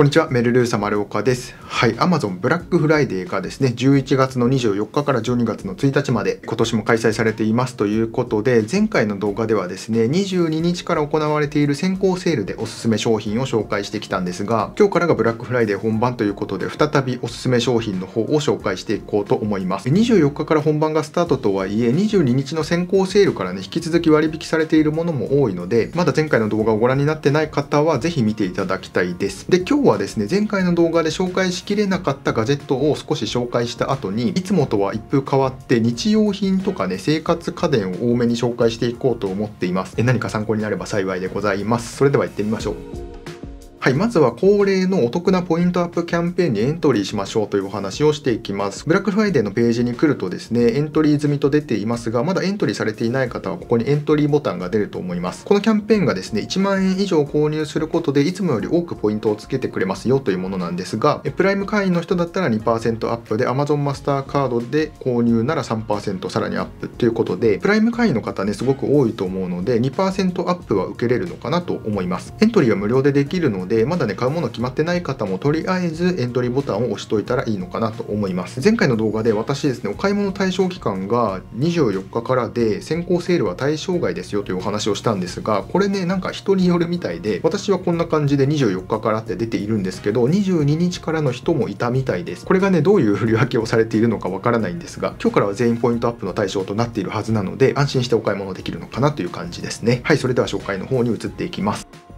こんにちは、メルルーサ丸岡です。はい、Amazon ブラックフライデーがですね、11月の24日から12月の1日まで今年も開催されていますということで、前回の動画ではですね、22日から行われている先行セールでおすすめ商品を紹介してきたんですが、今日からがブラックフライデー本番ということで、再びおすすめ商品の方を紹介していこうと思います。24日から本番がスタートとはいえ、22日の先行セールからね、引き続き割引されているものも多いので、まだ前回の動画をご覧になってない方は、ぜひ見ていただきたいです。で、今日ははですね前回の動画で紹介しきれなかったガジェットを少し紹介した後にいつもとは一風変わって日用品とかね生活家電を多めに紹介していこうと思っています。え何か参考になれば幸いでございます。それでは行ってみましょう。はい、まずは恒例のお得なポイントアップキャンペーンにエントリーしましょうというお話をしていきます。ブラックフライデーのページに来るとですね、エントリー済みと出ていますが、まだエントリーされていない方はここにエントリーボタンが出ると思います。このキャンペーンがですね、1万円以上購入することでいつもより多くポイントをつけてくれますよというものなんですが、プライム会員の人だったら2%アップで Amazon マスターカードで購入なら3%さらにアップということで、プライム会員の方ね、すごく多いと思うので、2%アップは受けれるのかなと思います。エントリーは無料でできるので、でまだね、買うもの決まってない方もとりあえずエントリーボタンを押しといたらいいのかなと思います。前回の動画で私ですねお買い物対象期間が24日からで先行セールは対象外ですよというお話をしたんですがこれねなんか人によるみたいで私はこんな感じで24日からって出ているんですけど22日からの人もいたみたいです。これがねどういう振り分けをされているのかわからないんですが今日からは全員ポイントアップの対象となっているはずなので安心してお買い物できるのかなという感じですね。はいそれでは紹介の方に移っていきます。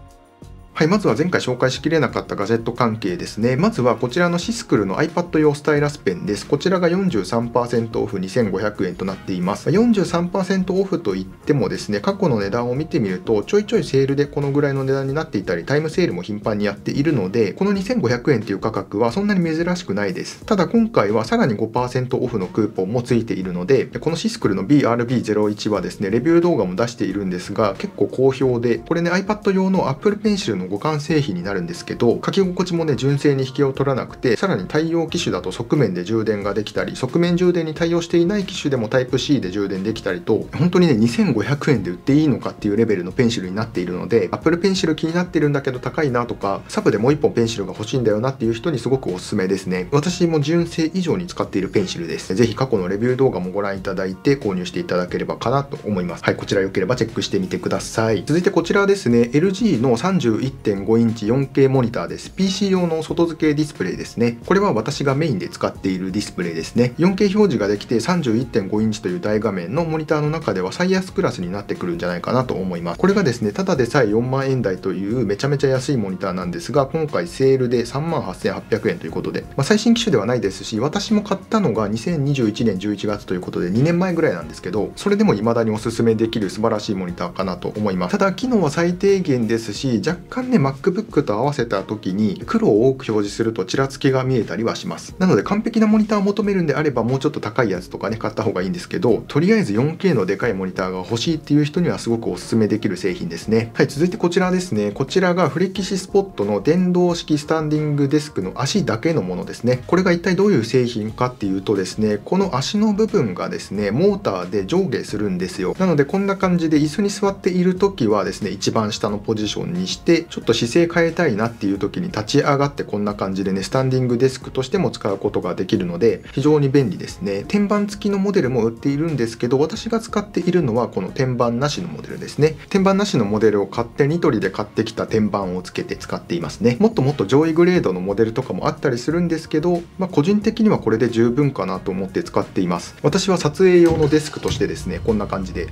はい、まずは前回紹介しきれなかったガジェット関係ですね。まずはこちらのシスクルの iPad 用スタイラスペンです。こちらが43%オフ2500円となっています。43%オフといってもですね、過去の値段を見てみると、ちょいちょいセールでこのぐらいの値段になっていたり、タイムセールも頻繁にやっているので、この2500円という価格はそんなに珍しくないです。ただ今回はさらに5%オフのクーポンもついているので、このシスクルの BRB01 はですね、レビュー動画も出しているんですが、結構好評で、これね、iPad 用の Apple Pencil のの互換製品になるんですけど書き心地もね純正に引けを取らなくてさらに対応機種だと側面で充電ができたり側面充電に対応していない機種でもタイプ C で充電できたりと本当にね2500円で売っていいのかっていうレベルのペンシルになっているので Apple Pencil 気になってるんだけど高いなとかサブでもう1本ペンシルが欲しいんだよなっていう人にすごくおすすめですね。私も純正以上に使っているペンシルですぜひ過去のレビュー動画もご覧いただいて購入していただければかなと思います。はいこちら良ければチェックしてみてください。続いてこちらですね。LG の1.5インチ 4K モニターです。PC 用の外付けディスプレイですね。これは私がメインで使っているディスプレイですね。4K 表示ができて31.5インチという大画面のモニターの中では最安クラスになってくるんじゃないかなと思います。これがですね、ただでさえ4万円台というめちゃめちゃ安いモニターなんですが、今回セールで38,800円ということで、まあ、最新機種ではないですし、私も買ったのが2021年11月ということで2年前ぐらいなんですけど、それでも未だにおすすめできる素晴らしいモニターかなと思います。ただ、機能は最低限ですし、若干ね、MacBook と合わせた時に黒を多く表示するとちらつきが見えたりはします。なので完璧なモニターを求めるんであればもうちょっと高いやつとかね買った方がいいんですけどとりあえず 4K のでかいモニターが欲しいっていう人にはすごくおすすめできる製品ですね。はい続いてこちらですね。こちらがフレキシスポットの電動式スタンディングデスクの足だけのものですね。これが一体どういう製品かっていうとですねこの足の部分がですねモーターで上下するんですよ。なのでこんな感じで椅子に座っている時はですね一番下のポジションにしてちょっと姿勢変えたいなっていう時に立ち上がってこんな感じでねスタンディングデスクとしても使うことができるので非常に便利ですね。天板付きのモデルも売っているんですけど私が使っているのはこの天板なしのモデルですね。天板なしのモデルを買ってニトリで買ってきた天板をつけて使っていますね。もっともっと上位グレードのモデルとかもあったりするんですけど、まあ、個人的にはこれで十分かなと思って使っています。私は撮影用のデスクとしてですねこんな感じで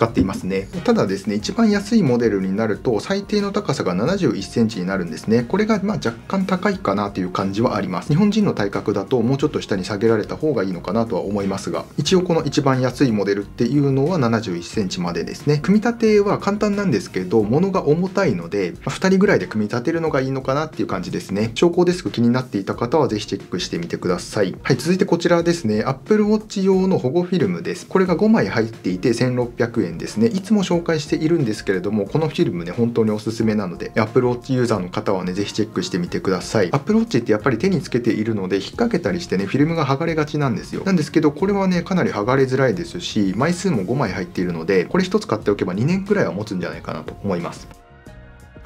使っていますね。ただですね一番安いモデルになると最低の高さが71センチになるんですね。これがま若干高いかなという感じはあります。日本人の体格だともうちょっと下に下げられた方がいいのかなとは思いますが一応この一番安いモデルっていうのは71センチまでですね。組み立ては簡単なんですけど物が重たいので、ま2人ぐらいで組み立てるのがいいのかなっていう感じですね。昇降デスク気になっていた方はぜひチェックしてみてください。はい続いてこちらですね。Apple Watch 用の保護フィルムです。これが5枚入っていて1600円円ですね。いつも紹介しているんですけれどもこのフィルムね本当におすすめなので Apple Watch ユーザーの方はね是非チェックしてみてください。Apple Watch ってやっぱり手につけているので引っ掛けたりしてねフィルムが剥がれがちなんですよ。なんですけどこれはねかなり剥がれづらいですし枚数も5枚入っているのでこれ1つ買っておけば2年くらいは持つんじゃないかなと思います。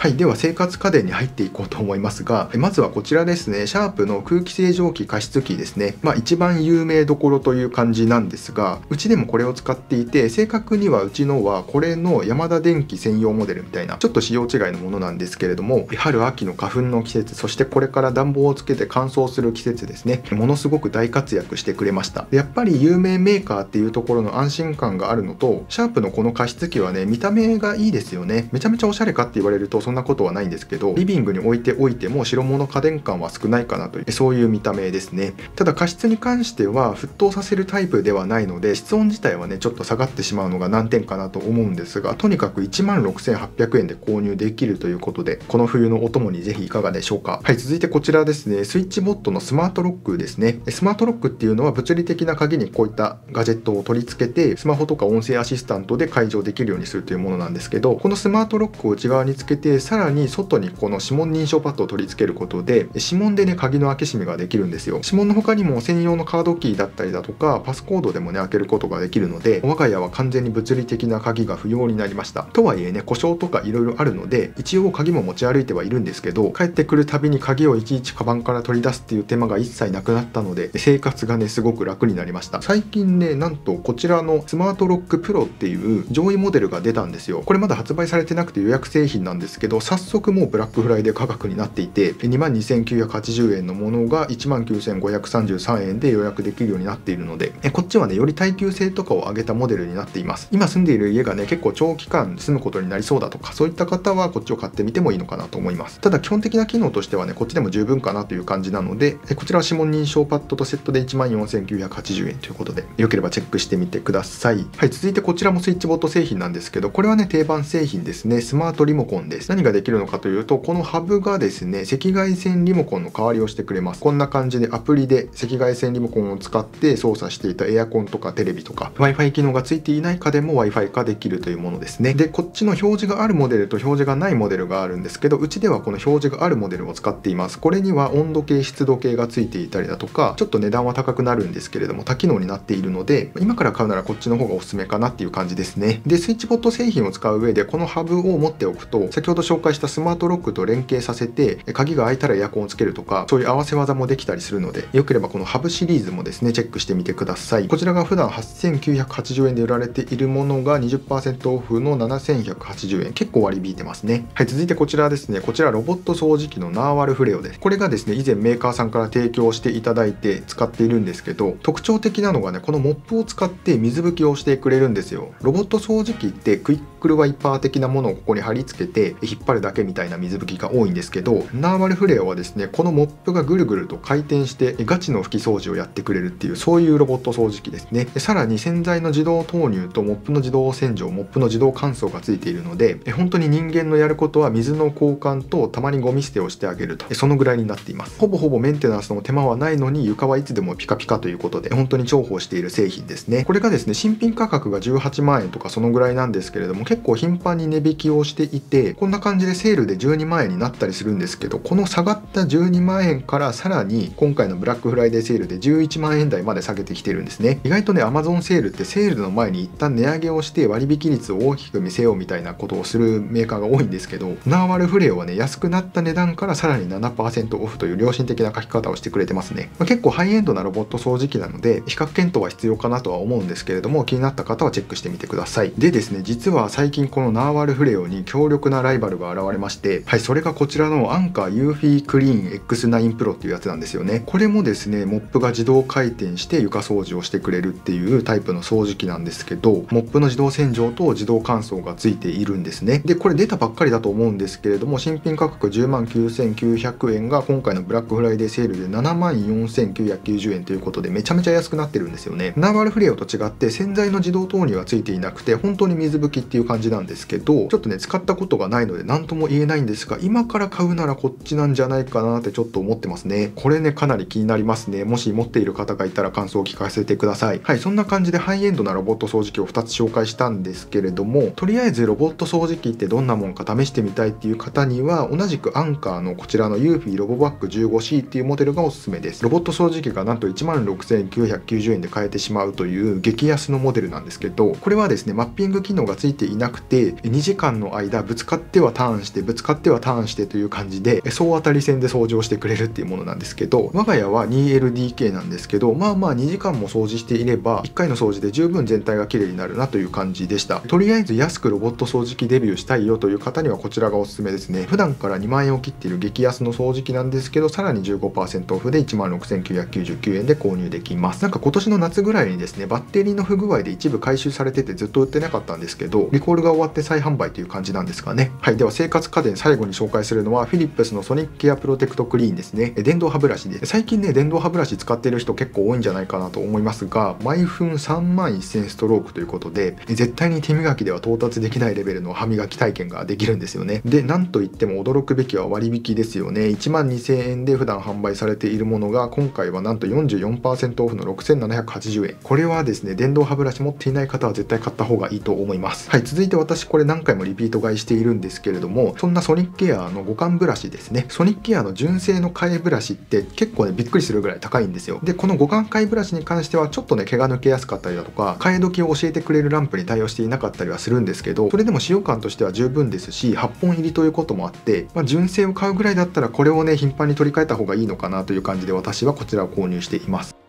はいでは生活家電に入っていこうと思いますがまずはこちらですね。シャープの空気清浄機加湿器ですね。まあ一番有名どころという感じなんですがうちでもこれを使っていて正確にはうちのはこれのヤマダ電機専用モデルみたいなちょっと仕様違いのものなんですけれども春秋の花粉の季節そしてこれから暖房をつけて乾燥する季節ですね。ものすごく大活躍してくれました。やっぱり有名メーカーっていうところの安心感があるのとシャープのこの加湿器はね見た目がいいですよね。めちゃめちゃおしゃれかって言われるとそんなことはないんですけどリビングに置いておいても白物家電感は少ないかなというそういう見た目ですね。ただ加湿に関しては沸騰させるタイプではないので室温自体はねちょっと下がってしまうのが難点かなと思うんですがとにかく1万6800円で購入できるということでこの冬のお供にぜひいかがでしょうか。はい続いてこちらですね。スイッチボットのスマートロックですね。スマートロックっていうのは物理的な鍵にこういったガジェットを取り付けてスマホとか音声アシスタントで解錠できるようにするというものなんですけどこのスマートロックを内側につけてさらに外にこの指紋認証パッドを取り付けることで指紋でね鍵の開け閉めができるんですよ。指紋の他にも専用のカードキーだったりだとかパスコードでもね開けることができるので我が家は完全に物理的な鍵が不要になりました。とはいえね故障とか色々あるので一応鍵も持ち歩いてはいるんですけど帰ってくるたびに鍵をいちいちカバンから取り出すっていう手間が一切なくなったので生活がねすごく楽になりました。最近ねなんとこちらのスマートロックプロっていう上位モデルが出たんですよ。これまだ発売されてなくて予約製品なんですけど早速もうブラックフライデー価格になっていて2万2980円のものが19,533円で予約できるようになっているのでこっちはねより耐久性とかを上げたモデルになっています。今住んでいる家がね結構長期間住むことになりそうだとかそういった方はこっちを買ってみてもいいのかなと思います。ただ基本的な機能としてはねこっちでも十分かなという感じなのでこちらは指紋認証パッドとセットで1万4980円ということでよければチェックしてみてください。はい続いてこちらもスイッチボット製品なんですけどこれはね定番製品ですね。スマートリモコンです。何ができるのかというとこのハブがですね赤外線リモコンの代わりをしてくれます。こんな感じでアプリで赤外線リモコンを使って操作していたエアコンとかテレビとか Wi-Fi 機能がついていない家電も Wi-Fi 化できるというものですね。でこっちの表示があるモデルと表示がないモデルがあるんですけどうちではこの表示があるモデルを使っています。これには温度計湿度計がついていたりだとかちょっと値段は高くなるんですけれども多機能になっているので今から買うならこっちの方がおすすめかなっていう感じですね。でスイッチボット製品を使う上でこのハブを持っておくと先ほど紹介したスマートロックと連携させて鍵が開いたらエアコンをつけるとかそういう合わせ技もできたりするのでよければこのハブシリーズもですねチェックしてみてください。こちらが普段8980円で売られているものが20%オフの7180円。結構割り引いてますね。はい続いてこちらですね。こちらロボット掃除機のナーワルフレオです。これがですね以前メーカーさんから提供していただいて使っているんですけど特徴的なのがねこのモップを使って水拭きをしてくれるんですよ。ロボット掃除機ってクイックルワイパー的なものをここに貼り付けて引っ張るだけみたいな水拭きが多いんですけどナーワルフレオはですねこのモップがぐるぐると回転してガチの拭き掃除をやってくれるっていうそういうロボット掃除機ですね。でさらに洗剤の自動投入とモップの自動洗浄モップの自動乾燥がついているので本当に人間のやることは水の交換とたまにゴミ捨てをしてあげるとそのぐらいになっています。ほぼほぼメンテナンスの手間はないのに床はいつでもピカピカということで本当に重宝している製品ですね。これがですね新品価格が18万円とかそのぐらいなんですけれども結構頻繁に値引きをしていてこんな感じでセールで12万円になったりするんですけどこの下がった12万円からさらに今回のブラックフライデーセールで11万円台まで下げてきてるんですね。意外とね Amazon セールってセールの前に一旦値上げをして割引率を大きく見せようみたいなことをするメーカーが多いんですけどナーワルフレオはね安くなった値段からさらに7%オフという良心的な書き方をしてくれてますね、まあ、結構ハイエンドなロボット掃除機なので比較検討は必要かなとは思うんですけれども気になった方はチェックしてみてください。でですね実は最最近このナーワルフレオに強力なライバルが現れましてはいそれがこちらのアンカーユーフィークリーン X9 Pro っていうやつなんですよね。これもですねモップが自動回転して床掃除をしてくれるっていうタイプの掃除機なんですけどモップの自動洗浄と自動乾燥がついているんですね。でこれ出たばっかりだと思うんですけれども新品価格10万9900円が今回のブラックフライデーセールで7万4990円ということでめちゃめちゃ安くなってるんですよね。ナーバルフレオと違って洗剤の自動投入はついていなくて本当に水拭きっていう感じ感じなんですけどちょっとね使ったことがないので何とも言えないんですが今から買うならこっちなんじゃないかなってちょっと思ってますね。これねかなり気になりますね。もし持っている方がいたら感想を聞かせてください。はいそんな感じでハイエンドなロボット掃除機を2つ紹介したんですけれどもとりあえずロボット掃除機ってどんなもんか試してみたいっていう方には同じくアンカーのこちらのユーフィーロボバック 15C っていうモデルがおすすめです。ロボット掃除機がなんと16,990円で買えてしまうという激安のモデルなんですけどこれはですねマッピング機能がついていいなくて2時間の間ぶつかってはターンしてぶつかってはターンしてという感じで総当たり戦で掃除をしてくれるっていうものなんですけど我が家は 2LDK なんですけどまあまあ2時間も掃除していれば1回の掃除で十分全体が綺麗になるなという感じでした。とりあえず安くロボット掃除機デビューしたいよという方にはこちらがおすすめですね。普段から2万円を切っている激安の掃除機なんですけどさらに15%オフで1万6999円で購入できます。なんか今年の夏ぐらいにですねバッテリーの不具合で一部回収されててずっと売ってなかったんですけどリコールが終わって再販売という感じなんですかね。はいでは生活家電最後に紹介するのはフィリップスのソニックケアプロテクトクリーンですね。電動歯ブラシで最近ね電動歯ブラシ使ってる人結構多いんじゃないかなと思いますが毎分3万1000ストロークということで絶対に手磨きでは到達できないレベルの歯磨き体験ができるんですよね。でなんといっても驚くべきは割引ですよね。1万2000円で普段販売されているものが今回はなんと44%オフの6780円。これはですね電動歯ブラシ持っていない方は絶対買った方がいいと思います。はい続いて私これ何回もリピート買いしているんですけれどもそんなソニックケアの互換ブラシですね。ソニックケアの純正の替えブラシって結構ねびっくりするぐらい高いんですよ。でこの互換替えブラシに関してはちょっとね毛が抜けやすかったりだとか替え時を教えてくれるランプに対応していなかったりはするんですけどそれでも使用感としては十分ですし8本入りということもあって、まあ、純正を買うぐらいだったらこれをね頻繁に取り替えた方がいいのかなという感じで私はこちらを購入しています。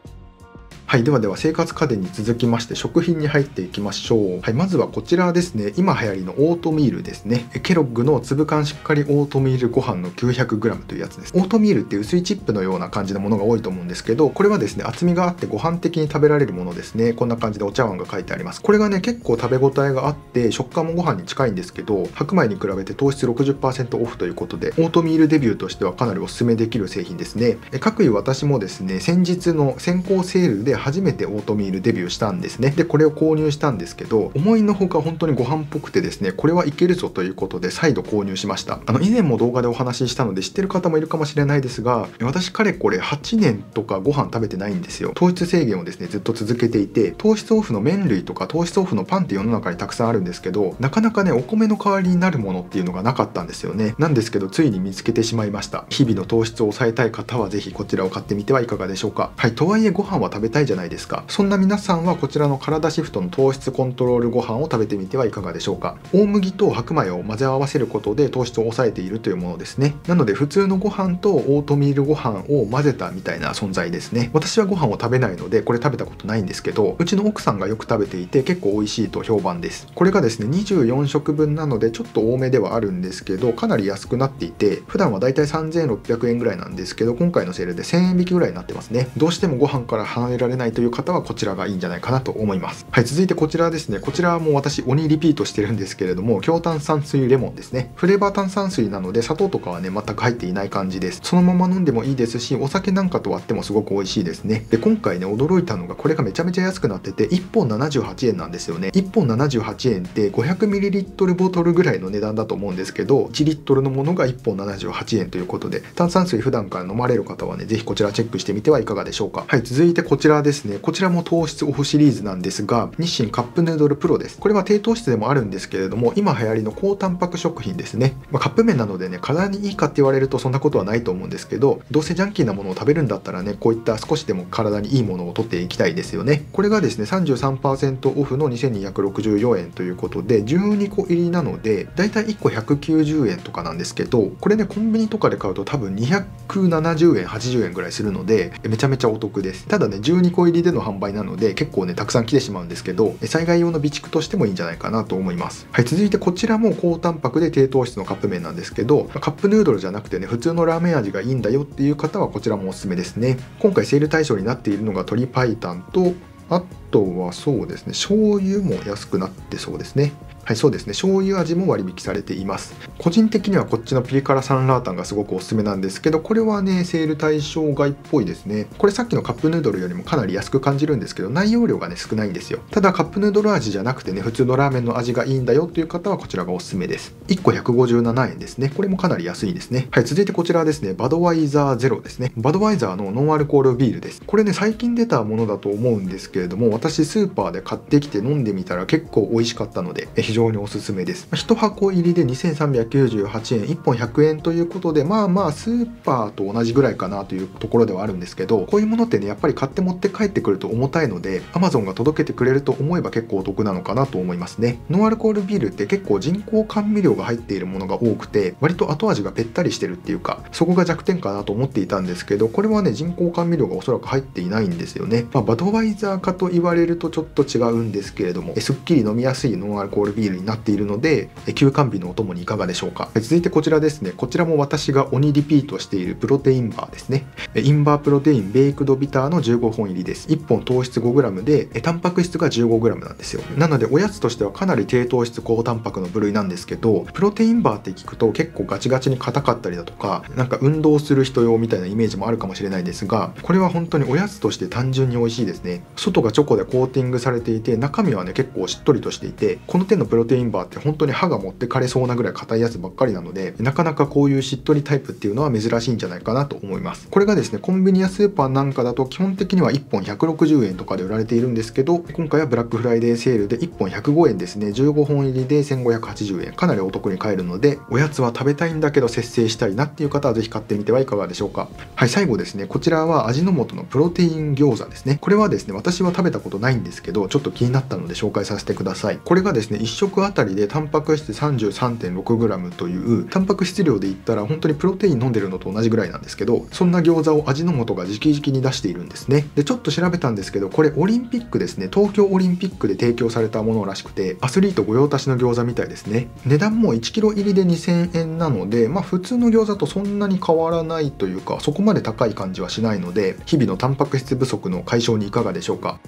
はい、ではでは生活家電に続きまして食品に入っていきましょう。はい、まずはこちらですね。今流行りのオートミールですね。ケロッグの粒感しっかりオートミールご飯の 900g というやつです。オートミールって薄いチップのような感じのものが多いと思うんですけど、これはですね、厚みがあってご飯的に食べられるものですね。こんな感じでお茶碗が書いてあります。これがね、結構食べ応えがあって食感もご飯に近いんですけど、白米に比べて糖質60%オフということで、オートミールデビューとしてはかなりお勧めできる製品ですね。各位私もですね、先日の先行セールで初めてオートミールデビューしたんですね。でこれを購入したんですけど思いのほか本当にご飯っぽくてですねこれはいけるぞということで再度購入しました。あの以前も動画でお話ししたので知ってる方もいるかもしれないですが私かれこれ8年とかご飯食べてないんですよ。糖質制限をですねずっと続けていて糖質オフの麺類とか糖質オフのパンって世の中にたくさんあるんですけどなかなかねお米の代わりになるものっていうのがなかったんですよね。なんですけどついに見つけてしまいました。日々の糖質を抑えたい方は是非こちらを買ってみてはいかがでしょうか。はいとはいえご飯は食べたいじゃないですか。そんな皆さんはこちらの体シフトの糖質コントロールご飯を食べてみてはいかがでしょうか。大麦と白米を混ぜ合わせることで糖質を抑えているというものですね。なので普通のご飯とオートミールご飯を混ぜたみたいな存在ですね。私はご飯を食べないのでこれ食べたことないんですけどうちの奥さんがよく食べていて結構美味しいと評判です。これがですね24食分なのでちょっと多めではあるんですけどかなり安くなっていて普段はだいたい3600円ぐらいなんですけど今回のセールで1000円引きぐらいになってますね。どうしてもご飯から離れられないという方はこちらがいいんじゃないかなと思います。はい続いてこちらですね。こちらはもう私鬼リピートしてるんですけれども強炭酸水レモンですね。フレーバー炭酸水なので砂糖とかはね全く入っていない感じです。そのまま飲んでもいいですしお酒なんかと割ってもすごく美味しいですね。で今回ね驚いたのがこれがめちゃめちゃ安くなってて1本78円なんですよね。1本78円って 500ml ボトルぐらいの値段だと思うんですけど1リットルのものが1本78円ということで炭酸水普段から飲まれる方はね是非こちらチェックしてみてはいかがでしょうか。はい続いてこちらですね。こちらも糖質オフシリーズなんですが日清カップヌードルプロです。これは低糖質でもあるんですけれども今流行りの高タンパク食品ですね、まあ、カップ麺なのでね体にいいかって言われるとそんなことはないと思うんですけどどうせジャンキーなものを食べるんだったらねこういった少しでも体にいいものを取っていきたいですよね。これがですね33%オフの2264円ということで12個入りなのでだいたい1個190円とかなんですけどこれねコンビニとかで買うと多分270円80円ぐらいするのでめちゃめちゃお得です。ただね12個入りでの販売なので結構ねたくさん来てしまうんですけど災害用の備蓄としてもいいんじゃないかなと思います。はい続いてこちらも高タンパクで低糖質のカップ麺なんですけどカップヌードルじゃなくてね普通のラーメン味がいいんだよっていう方はこちらもおすすめですね。今回セール対象になっているのが鶏白湯とあとはそうですね醤油も安くなってそうですね。はいそうですね。醤油味も割引されています。個人的にはこっちのピリ辛サンラータンがすごくおすすめなんですけどこれはねセール対象外っぽいですね。これさっきのカップヌードルよりもかなり安く感じるんですけど内容量がね少ないんですよ。ただカップヌードル味じゃなくてね普通のラーメンの味がいいんだよという方はこちらがおすすめです。1個157円ですね。これもかなり安いですね。はい続いてこちらですね。バドワイザーゼロですね。バドワイザーのノンアルコールビールです。これね最近出たものだと思うんですけれども私スーパーで買ってきて飲んでみたら結構美味しかったので非常におすすめです。1箱入りで2398円1本100円ということでまあまあスーパーと同じぐらいかなというところではあるんですけどこういうものってねやっぱり買って持って帰ってくると重たいので Amazon が届けてくれると思えば結構お得なのかなと思いますね。ノンアルコールビールって結構人工甘味料が入っているものが多くて割と後味がぺったりしてるっていうかそこが弱点かなと思っていたんですけどこれはね人工甘味料がおそらく入っていないんですよね、まあ、バドワイザーかと言われるとちょっと違うんですけれどもえすっきり飲みやすいノンアルコールビールになっているので休館日のお供にいかがでしょうか。続いてこちらですね。こちらも私が鬼リピートしているプロテインバーですね。インバープロテインベイクドビターの15本入りです。1本糖質 5g でタンパク質が 15g なんですよ。なのでおやつとしてはかなり低糖質高タンパクの部類なんですけどプロテインバーって聞くと結構ガチガチに硬かったりだとかなんか運動する人用みたいなイメージもあるかもしれないですがこれは本当におやつとして単純に美味しいですね。外がチョコでコーティングされていて中身はね結構しっとりとしていてこの手のプロテインバーって本当に歯が持ってかれそうなぐらい硬いやつばっかりなのでなかなかこういうしっとりタイプっていうのは珍しいんじゃないかなと思います。これがですねコンビニやスーパーなんかだと基本的には1本160円とかで売られているんですけど今回はブラックフライデーセールで1本105円ですね。15本入りで1580円。かなりお得に買えるのでおやつは食べたいんだけど節制したいなっていう方は是非買ってみてはいかがでしょうか。はい最後ですね。こちらは味の素のプロテイン餃子ですね。これはですね私は食べたことないんですけどちょっと気になったので紹介させてください。これがですね食あたりでタンパク質 33.6g というタンパク質量で言ったら本当にプロテイン飲んでるのと同じぐらいなんですけどそんな餃子を味の素が直々に出しているんですね。でちょっと調べたんですけどこれオリンピックですね。東京オリンピックで提供されたものらしくてアスリート御用達の餃子みたいですね。値段も 1kg 入りで2000円なのでまあ普通の餃子とそんなに変わらないというかそこまで高い感じはしないので日々のタンパク質不足の解消にいかがでしょうか。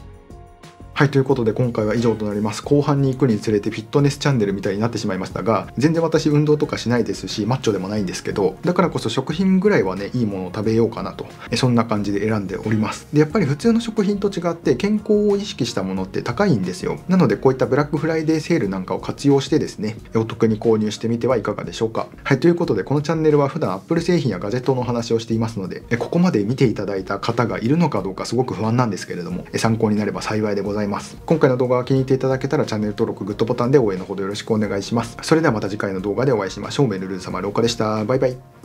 はいということで今回は以上となります。後半に行くにつれてフィットネスチャンネルみたいになってしまいましたが全然私運動とかしないですしマッチョでもないんですけどだからこそ食品ぐらいはねいいものを食べようかなとそんな感じで選んでおります。でやっぱり普通の食品と違って健康を意識したものって高いんですよ。なのでこういったブラックフライデーセールなんかを活用してですねお得に購入してみてはいかがでしょうか。はいということでこのチャンネルは普段 Apple 製品やガジェットの話をしていますのでここまで見ていただいた方がいるのかどうかすごく不安なんですけれども参考になれば幸いでございます。ます今回の動動画が気に入っていただけたらチャンネル登録、グッドボタンで応援のほどよろしくお願いします。それではまた次回の動画でお会いしましょう。メルルー様、ローカでした。バイバイ。